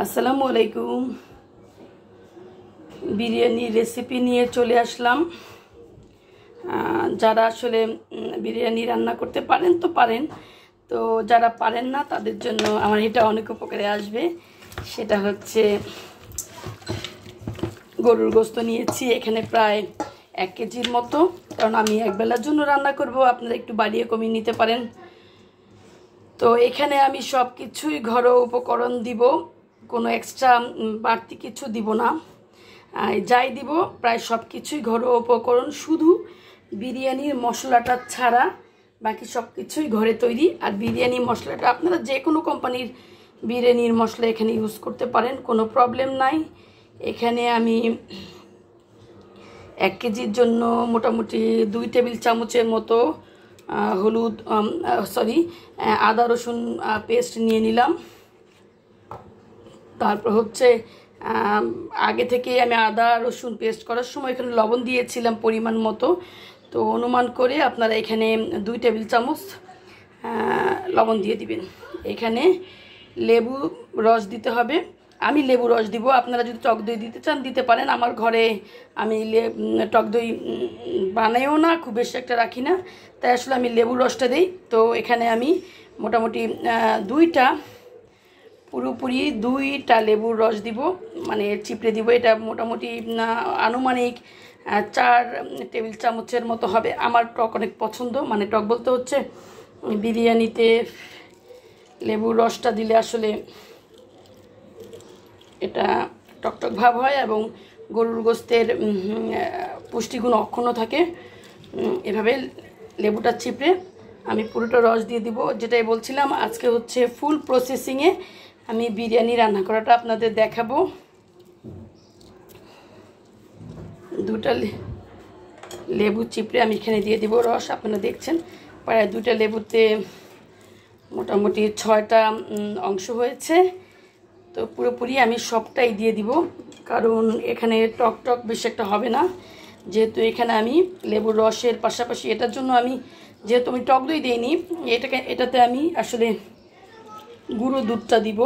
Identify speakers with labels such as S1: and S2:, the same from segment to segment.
S1: আসসালামু আলাইকুম। বিরিয়ানি রেসিপি নিয়ে চলে আসলাম। যারা আসলে বিরিয়ানি রান্না করতে পারেন তো পারেন। তো যারা পারেন না, তাদের জন্য আমার এটা অনেক উপকারে আসবে। সেটা হচ্ছে, গরুর গোস্ত নিয়েছি এখানে প্রায় এক কেজির মতো। কারণ আমি একবেলার জন্য রান্না করব, আপনারা একটু বাড়িয়ে কমিয়ে নিতে পারেন। তো এখানে আমি সব কিছুই ঘরোয়া উপকরণ দিব। কোনো এক্সট্রা বাড়তি কিছু দিব না। যাই দিব, প্রায় সব কিছুই ঘরোয়া উপকরণ, শুধু বিরিয়ানির মশলাটা ছাড়া বাকি সব কিছুই ঘরে তৈরি। আর বিরিয়ানি মশলাটা আপনারা যে কোনো কোম্পানির বিরিয়ানির মশলা এখানে ইউজ করতে পারেন, কোনো প্রবলেম নাই। এখানে আমি এক কেজির জন্য মোটামুটি দুই টেবিল চামচের মতো হলুদ সরি আদা রসুন পেস্ট নিয়ে নিলাম। তারপর হচ্ছে আগে থেকে আমি আদা, রসুন পেস্ট করার সময় এখানে লবণ দিয়েছিলাম পরিমাণ মতো। তো অনুমান করে আপনারা এখানে দুই টেবিল চামচ লবণ দিয়ে দিবেন। এখানে লেবু রস দিতে হবে। আমি লেবু রস দিব। আপনারা যদি টক দই দিতে চান, দিতে পারেন। আমার ঘরে আমি টক দই বানাইও না, খুব বেশি একটা রাখি না। তাই আসলে আমি লেবু রসটা দিই। তো এখানে আমি মোটামুটি দুইটা পুরোপুরি দুইটা লেবুর রস দিব মানে চিপড়ে দিব। এটা মোটামুটি আনুমানিক চার টেবিল চামচের মতো হবে। আমার টক অনেক পছন্দ মানে টক বলতে হচ্ছে, বিরিয়ানিতে লেবুর রসটা দিলে আসলে এটা টকটক ভাব হয় এবং গরুর গোস্তের পুষ্টিগুণ অক্ষুণ্ণ থাকে। এভাবে লেবুটা চিপড়ে আমি পুরোটা রস দিয়ে দিব। যেটাই বলছিলাম, আজকে হচ্ছে ফুল প্রসেসিংয়ে আমি বিরিয়ানি রান্না করাটা আপনাদের দেখাবো। দুটা লেবু চিপড়ে আমি এখানে দিয়ে দিব রস, আপনারা দেখছেন। প্রায় দুটা লেবুতে মোটামুটি ছয়টা অংশ হয়েছে। তো পুরোপুরি আমি সবটাই দিয়ে দিব, কারণ এখানে টক টক বেশি একটা হবে না। যেহেতু এখানে আমি লেবুর রসের পাশাপাশি এটার জন্য আমি, যেহেতু আমি টক দই দিইনি, এটাকে, এটাতে আমি আসলে গুঁড়ো দুধটা দিব।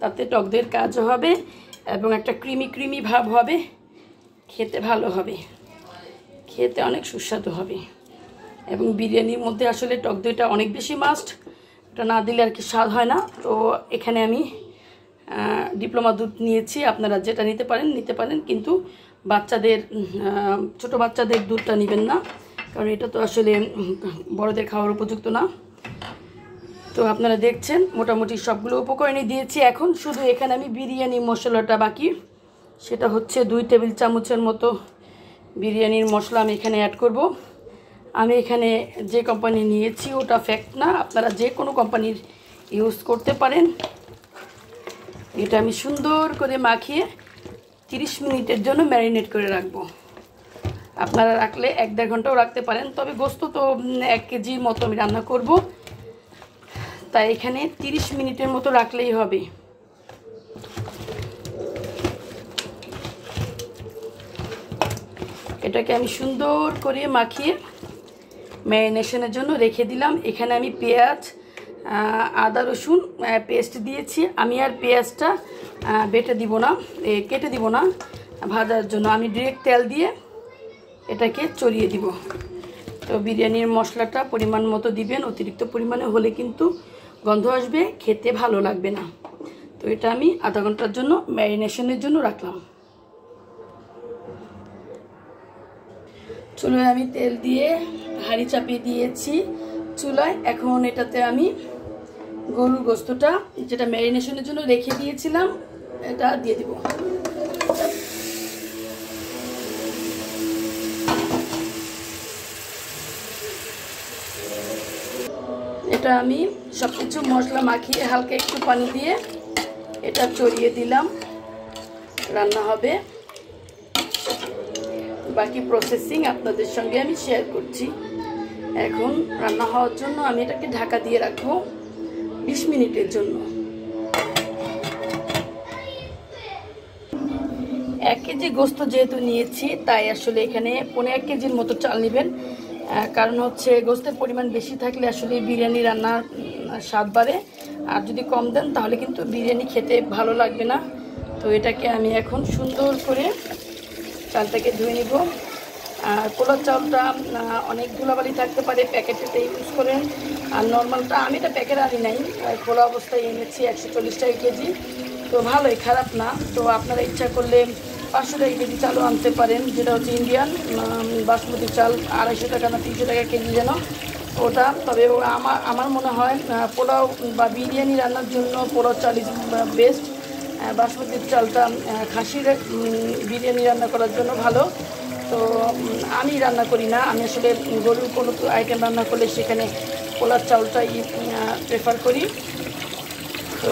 S1: তাতে টকদের কাজও হবে এবং একটা ক্রিমি ক্রিমি ভাব হবে। খেতে ভালো হবে। খেতে অনেক সুস্বাদু হবে। এবং বিরিয়ানির মধ্যে আসলে টক দইটা অনেক বেশি মাস্ট এটা না দিলে আর কি স্বাদ হয় না। তো এখানে আমি ডিপ্লোমা দুধ নিয়েছি। আপনারা যেটা নিতে পারেন নিতে পারেন। কিন্তু বাচ্চাদের ছোট বাচ্চাদের দুধটা নেবেন না। কারণ এটা তো আসলে বড়দের খাওয়ার উপযুক্ত না। তো আপনারা দেখছেন, মোটামুটি সবগুলো উপকরণই দিয়েছি। এখন শুধু এখানে আমি বিরিয়ানি মশলাটা বাকি। সেটা হচ্ছে দুই টেবিল চামচের মতো বিরিয়ানির মশলা আমি এখানে অ্যাড করব। আমি এখানে যে কোম্পানি নিয়েছি, ওটা ফ্যাক্ট না, আপনারা যে কোনো কোম্পানির ইউজ করতে পারেন। এটা আমি সুন্দর করে মাখিয়ে তিরিশ মিনিটের জন্য ম্যারিনেট করে রাখব। আপনারা রাখলে এক দেড় ঘন্টাও রাখতে পারেন, তবে গোস্ত তো এক কেজির মতো আমি রান্না করব। তাই এখানে তিরিশ মিনিটের মতো রাখলেই হবে। এটাকে আমি সুন্দর করে মাখিয়ে ম্যারিনেশনের জন্য রেখে দিলাম। এখানে আমি পেঁয়াজ আদা, রসুন পেস্ট দিয়েছি। আমি আর পেঁয়াজটা বেটে দিব না কেটে দিব না, ভাজার জন্য। আমি ডিরেক্ট তেল দিয়ে এটাকে চড়িয়ে দিব। তো বিরিয়ানির মশলাটা পরিমাণ মতো দিবেন, অতিরিক্ত পরিমাণে হলে কিন্তু গন্ধ আসবে, খেতে ভালো লাগবে না। তো এটা আমি আধা ঘণ্টার জন্য ম্যারিনেশনের জন্য রাখলাম। চুলোয় আমি তেল দিয়ে হাঁড়ি চাপিয়ে দিয়েছি। চুলায় এখন এটাতে আমি গরুর গোস্তটা, যেটা ম্যারিনেশনের জন্য রেখে দিয়েছিলাম, এটা দিয়ে দিব। এটা আমি সব কিছু মশলা মাখিয়ে হালকা একটু পানি দিয়ে এটা চড়িয়ে দিলাম। রান্না হবে। বাকি প্রসেসিং আপনাদের সঙ্গে আমি শেয়ার করছি। এখন রান্না হওয়ার জন্য আমি এটাকে ঢাকা দিয়ে রাখব বিশ মিনিটের জন্য। এক কেজি গোস্ত যেহেতু নিয়েছি, তাই আসলে এখানে পনেরো এক কেজির মতো চাল নেবেন। কারণ হচ্ছে গোস্তের পরিমাণ বেশি থাকলে আসলে বিরিয়ানি রান্নার স্বাদ বাড়ে। আর যদি কম দেন, তাহলে কিন্তু বিরিয়ানি খেতে ভালো লাগবে না। তো এটাকে আমি এখন সুন্দর করে চালটাকে ধুয়ে নিব। আর পোলার চালটা অনেক ধুলাবালি থাকতে পারে প্যাকেটেতে ইউজ করেন আর নর্মালটা, আমি এটা প্যাকেট আনি নাই। খোলা অবস্থায় এনেছি একশো চল্লিশ টাকা কেজি। তো ভালোই, খারাপ না। তো আপনারা ইচ্ছা করলে পাঁচশো টাকা কেজি চালও আনতে পারেন, যেটা হচ্ছে ইন্ডিয়ান বাসমতি চাল, আড়াইশো টাকা না তিনশো টাকা কেজি যেন ওটা। তবে আমার আমার মনে হয় পোলাও বা বিরিয়ানি রান্নার জন্য পোলাও চাল ইজ বেস্ট বাসমতির চালটা খাসির বিরিয়ানি রান্না করার জন্য ভালো। তো আমি রান্না করি না, আমি আসলে গরুর কোনো আইটেম রান্না করলে সেখানে পোলার চাউলটাই প্রেফার করি। তো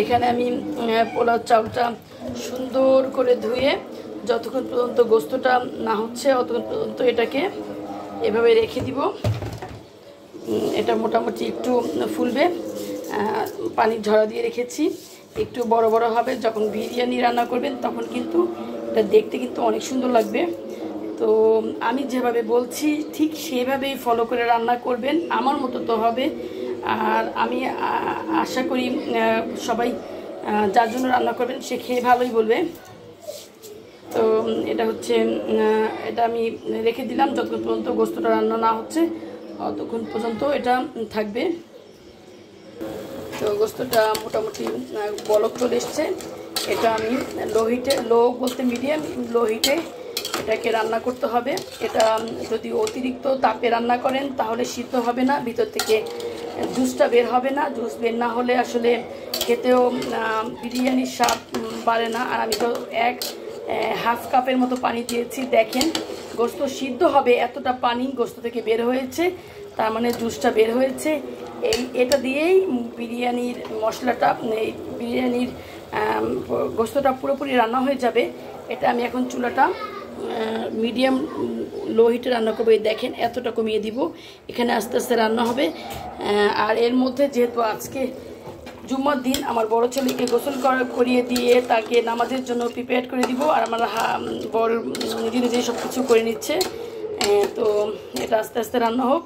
S1: এখানে আমি পোলাও চাউলটা সুন্দর করে ধুয়ে যতক্ষণ পর্যন্ত গোস্তটা না হচ্ছে অতক্ষণ পর্যন্ত এটাকে এভাবে রেখে দিব। এটা মোটামুটি একটু ফুলবে। পানির ঝরা দিয়ে রেখেছি। একটু বড় বড় হবে। যখন বিরিয়ানি রান্না করবেন তখন কিন্তু এটা দেখতে কিন্তু অনেক সুন্দর লাগবে। তো আমি যেভাবে বলছি, ঠিক সেভাবেই ফলো করে রান্না করবেন। আমার মতো তো হবে। আর আমি আশা করি সবাই যার জন্য রান্না করবেন সে খেয়ে ভালোই বলবে। তো এটা হচ্ছে এটা আমি রেখে দিলাম যতক্ষণ পর্যন্ত গোস্তটা রান্না না হচ্ছে ততক্ষণ পর্যন্ত এটা থাকবে। তো, গোস্তটা মোটামুটি বলক চলে এসছে। এটা আমি লো হিটে লো বলতে মিডিয়াম লো হিটে এটাকে রান্না করতে হবে। এটা যদি অতিরিক্ত তাপে রান্না করেন তাহলে সিদ্ধ হবে না, ভিতর থেকে জুসটা বের হবে না, জুস বের না হলে আসলে খেতেও বিরিয়ানির স্বাদ বাড়ে না। আর আমি তো এক হাফ কাপের মতো পানি দিয়েছি। দেখেন, গোস্ত সিদ্ধ হবে, এতটা পানি গোস্ত থেকে বের হয়েছে, তার মানে জুসটা বের হয়েছে। এই, এটা দিয়েই বিরিয়ানির মশলাটা এই বিরিয়ানির গোস্তটা পুরোপুরি রান্না হয়ে যাবে। এটা আমি এখন চুলাটা মিডিয়াম লো হিটে রান্না করব। এই দেখেন, এতটা কমিয়ে দিব। এখানে আস্তে আস্তে রান্না হবে। আর এর মধ্যে যেহেতু আজকে জুম্মার দিন, আমার বড় ছেলেকে গোসল করিয়ে দিয়ে তাকে নামাজের জন্য প্রিপেয়ার করে দিব। আর আমার বড় নিজে নিজেই সব কিছু করে নিচ্ছে। তো এটা আস্তে আস্তে রান্না হোক।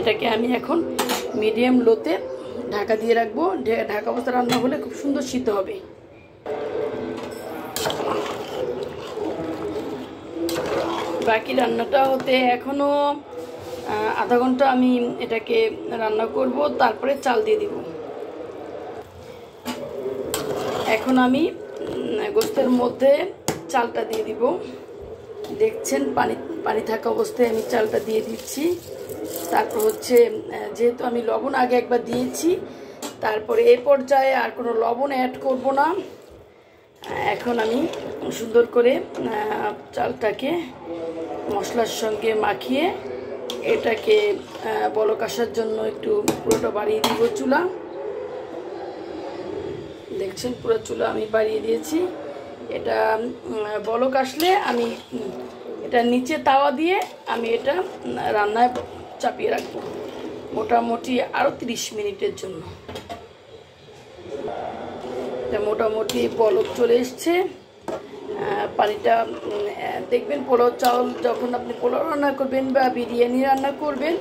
S1: এটাকে আমি এখন মিডিয়াম লোতে ঢাকা দিয়ে রাখব। ঢাকা অবস্থা রান্না হলে খুব সুন্দর সিদ্ধ হবে। বাকি রান্নাটা হতে এখনও আধা ঘণ্টা আমি এটাকে রান্না করব, তারপরে চাল দিয়ে দিব। এখন আমি গোস্তের মধ্যে চালটা দিয়ে দিব। দেখছেন পানি পানি থাকা অবস্থায় আমি চালটা দিয়ে দিচ্ছি। তারপর হচ্ছে যেহেতু আমি লবণ আগে একবার দিয়েছি, তারপরে এই পর্যায়ে আর কোনো লবণ অ্যাড করব না। এখন আমি সুন্দর করে চালটাকে মশলার সঙ্গে মাখিয়ে এটাকে বলক আসার জন্য একটু পুরোটা বাড়িয়ে দিব চুলা। দেখছেন পুরো চুলা আমি বাড়িয়ে দিয়েছি। এটা বলক আসলে আমি এটা নিচে তাওয়া দিয়ে আমি এটা রান্নায় চাপিয়ে রাখব। মোটামুটি আরও তিরিশ মিনিটের জন্য। মোটামুটি বলক চলে এসছে। পানিটা দেখবেন পোলাও চাউল যখন আপনি পোলাও রান্না করবেন বা বিরিয়ানি রান্না করবেন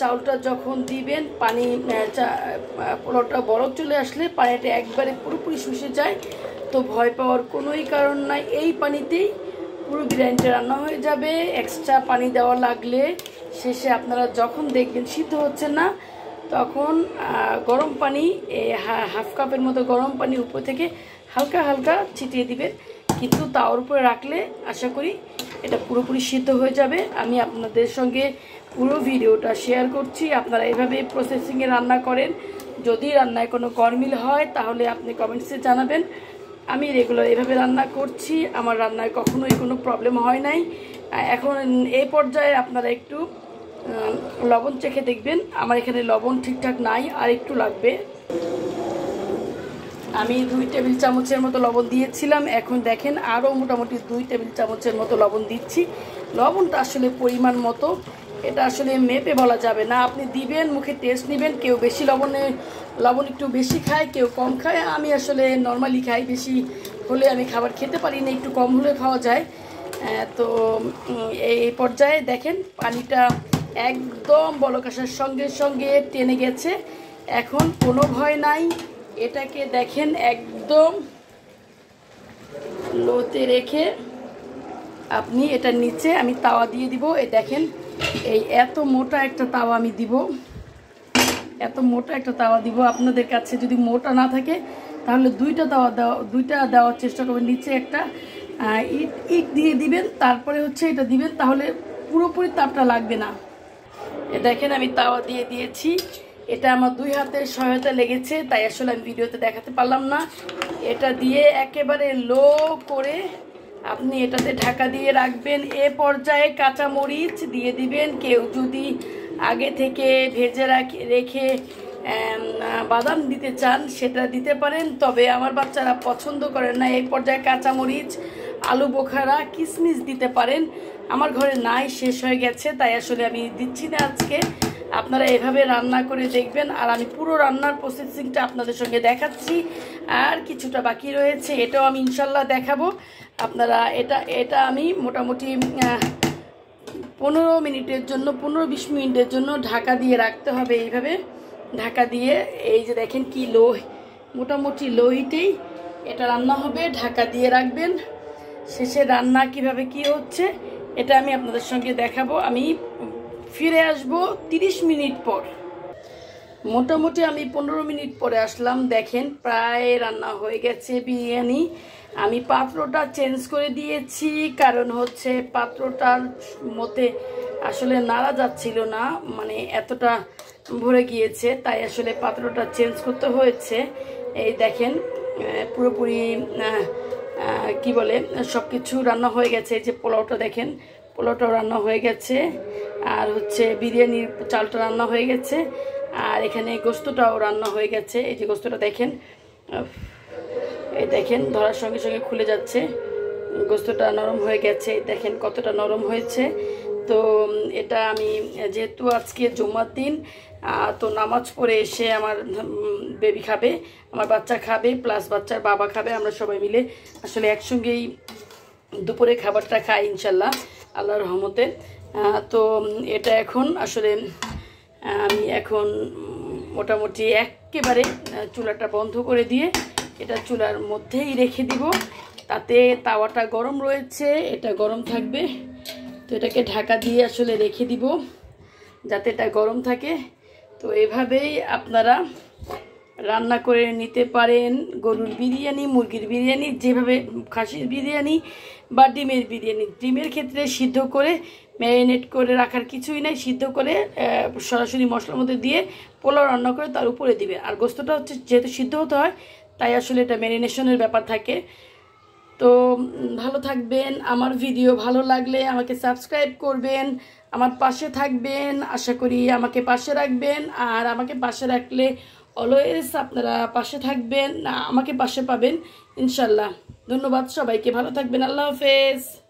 S1: চাউলটা যখন দিবেন, পানি পোলাওটা বরফ চলে আসলে পানিটা একবারে পুরোপুরি শুষে যায়। তো ভয় পাওয়ার কোনোই কারণ নাই। এই পানিতেই পুরো বিরিয়ানিটা রান্না হয়ে যাবে। এক্সট্রা পানি দেওয়া লাগলে শেষে আপনারা যখন দেখবেন সিদ্ধ হচ্ছে না তখন গরম পানি এ, হাফ কাপের মতো গরম পানি উপর থেকে হালকা হালকা ছিটিয়ে দিবেন। কিন্তু তাওয়ার উপরে রাখলে আশা করি এটা পুরোপুরি সিদ্ধ হয়ে যাবে। আমি আপনাদের সঙ্গে পুরো ভিডিওটা শেয়ার করছি। আপনারা এভাবে প্রসেসিংয়ে রান্না করেন। যদি রান্নায় কোনো গরমিল হয় তাহলে আপনি কমেন্টসে জানাবেন। আমি রেগুলার এভাবে রান্না করছি। আমার রান্নায় কখনোই কোনো প্রবলেম হয় নাই। এখন এই পর্যায়ে আপনারা একটু লবণ চেখে দেখবেন। আমার এখানে লবণ ঠিকঠাক নাই, আর একটু লাগবে। আমি দুই টেবিল চামচের মতো লবণ দিয়েছিলাম। এখন দেখেন আরও মোটামুটি দুই টেবিল চামচের মতো লবণ দিচ্ছি। লবণটা আসলে পরিমাণ মতো, এটা আসলে মেপে বলা যাবে না। আপনি দিবেন, মুখে টেস্ট নেবেন। কেউ বেশি লবণে, লবণ একটু বেশি খায়, কেউ কম খায়। আমি আসলে নর্মালি খাই, বেশি হলে আমি খাবার খেতে পারি না, একটু কম হলে খাওয়া যায়। তো এই পর্যায়ে দেখেন পানিটা একদম বলক আসার সঙ্গে সঙ্গে টেনে গেছে। এখন কোনো ভয় নাই। এটাকে দেখেন একদম লোতে রেখে আপনি এটার নিচে আমি তাওয়া দিয়ে দিব। এই দেখেন, এই এত মোটা একটা তাওয়া আমি দিব। এত মোটা একটা তাওয়া দিব আপনাদের কাছে। যদি মোটা না থাকে, তাহলে দুইটা তাওয়া দেওয়া দুইটা দেওয়ার চেষ্টা করবেন। নিচে একটা ইট ইট দিয়ে দিবেন। তারপরে হচ্ছে এটা দিবেন। তাহলে পুরোপুরি তাপটা লাগবে না। দেখেন, আমি তাওয়া দিয়ে দিয়েছি। এটা আমার দুই হাতের সহায়তা লেগেছে, তাই আসলে আমি ভিডিওতে দেখাতে পারলাম না। এটা দিয়ে একেবারে লো করে আপনি এটাতে ঢাকা দিয়ে রাখবেন। এ পর্যায়ে কাঁচা মরিচ দিয়ে দিবেন। কেউ যদি আগে থেকে ভেজে রাখে, রেখে বাদাম দিতে চান, সেটা দিতে পারেন। তবে আমার বাচ্চারা পছন্দ করেন না এই পর্যায়ে কাঁচা মরিচ আলু বোখারা কিসমিস দিতে পারেন। আমার ঘরে নাই, শেষ হয়ে গেছে, তাই আসলে আমি দিচ্ছি না আজকে। আপনারা এভাবে রান্না করে দেখবেন, আর আমি পুরো রান্নার প্রসেসিংটা আপনাদের সঙ্গে দেখাচ্ছি। আর কিছুটা বাকি রয়েছে, এটাও আমি ইনশাল্লাহ দেখাবো। আপনারা এটা এটা আমি মোটামুটি পনেরো মিনিটের জন্য, পনেরো বিশ মিনিটের জন্য ঢাকা দিয়ে রাখতে হবে এইভাবে। ঢাকা দিয়ে এই যে দেখেন কি লো মোটামুটি লো হিটেই এটা রান্না হবে। ঢাকা দিয়ে রাখবেন। শেষে রান্না কীভাবে কি হচ্ছে, এটা আমি আপনাদের সঙ্গে দেখাবো। আমি ফিরে আসব তিরিশ মিনিট পর। মোটামুটি আমি পনেরো মিনিট পরে আসলাম। দেখেন, প্রায় রান্না হয়ে গেছে বিরিয়ানি। আমি পাত্রটা চেঞ্জ করে দিয়েছি, কারণ হচ্ছে পাত্রটার মধ্যে আসলে নাড়া যাচ্ছিল না মানে এতটা ভরে গিয়েছে, তাই আসলে পাত্রটা চেঞ্জ করতে হয়েছে। এই দেখেন পুরোপুরি কি বলে সব কিছু রান্না হয়ে গেছে। এই যে পোলাওটা দেখেন, পোলাওটাও রান্না হয়ে গেছে। আর হচ্ছে বিরিয়ানির চালটা রান্না হয়ে গেছে। আর এখানে গোস্তটাও রান্না হয়ে গেছে। এই যে গোস্তটা দেখেন এই দেখেন, ধরার সঙ্গে সঙ্গে খুলে যাচ্ছে। গোস্তটা নরম হয়ে গেছে। দেখেন কতটা নরম হয়েছে। তো এটা আমি, যেহেতু আজকে জুমার দিন তো নামাজ পড়ে এসে আমার বেবি খাবে, আমার বাচ্চা খাবে প্লাস বাচ্চার বাবা খাবে, আমরা সবাই মিলে আসলে একসঙ্গেই দুপুরে খাবারটা খাই ইনশাল্লাহ আল্লাহর রহমতে। তো এটা এখন আসলে আমি এখন মোটামুটি একেবারে চুলাটা বন্ধ করে দিয়ে এটা চুলার মধ্যেই রেখে দিব। তাতে তাওয়াটা গরম রয়েছে, এটা গরম থাকবে। তো এটাকে ঢাকা দিয়ে আসলে রেখে দিব, যাতে এটা গরম থাকে। তো এভাবেই আপনারা রান্না করে নিতে পারেন গরুর বিরিয়ানি, মুরগির বিরিয়ানি, যেভাবে খাসির বিরিয়ানি বা ডিমের বিরিয়ানি। ডিমের ক্ষেত্রে সিদ্ধ করে ম্যারিনেট করে রাখার কিছুই নাই, সিদ্ধ করে সরাসরি মশলার মধ্যে দিয়ে পোলাও রান্না করে তার উপরে দিবে। আর গোস্তটা হচ্ছে যেহেতু সিদ্ধ হতে হয়, তাই আসলে এটা ম্যারিনেশনের ব্যাপার থাকে। তো ভালো থাকবেন। আমার ভিডিও ভালো লাগলে আমাকে সাবস্ক্রাইব করবেন। আমার পাশে থাকবেন। আশা করি আমাকে পাশে রাখবেন। আর আমাকে পাশে রাখলে অলওয়েজ আপনারা পাশে থাকবেন। আমাকে পাশে পাবেন, ইনশাল্লাহ। ধন্যবাদ সবাইকে। ভালো থাকবেন। আল্লাহ হাফেজ।